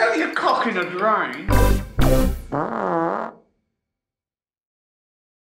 Tell you cock in a drone.